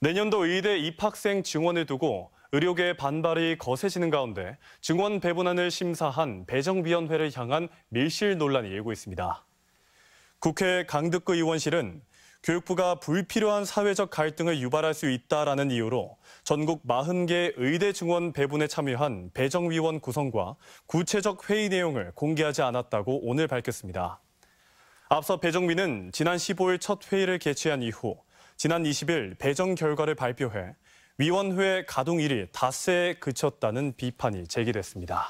내년도 의대 입학생 증원을 두고 의료계의 반발이 거세지는 가운데 증원 배분안을 심사한 배정위원회를 향한 밀실 논란이 일고 있습니다. 국회 강득구 의원실은 교육부가 불필요한 사회적 갈등을 유발할 수 있다라는 이유로 전국 40개 의대 증원 배분에 참여한 배정위원 구성과 구체적 회의 내용을 공개하지 않았다고 오늘 밝혔습니다. 앞서 배정위는 지난 15일 첫 회의를 개최한 이후 지난 20일 배정 결과를 발표해 위원회 가동 일이 닷새에 그쳤다는 비판이 제기됐습니다.